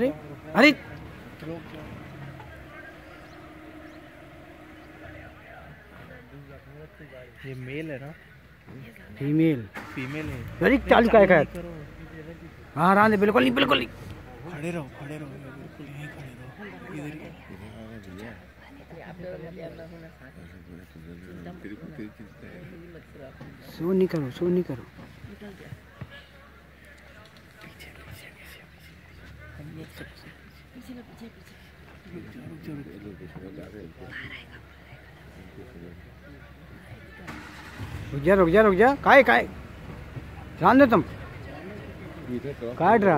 अरे अरे। ये मेल है ना? फीमेल। फीमेल है। अरे चालू क्या है हाँ हाँ बिल्कुल नहीं बिल्कुल नहीं। खड़े रहो खड़े रहो बिल्कुल यहीं खड़े रहो। इधर सो नहीं करो सो नहीं करो। रुक जा रुक जा रुक जा। काय काय? दे तुम। काट ड्रा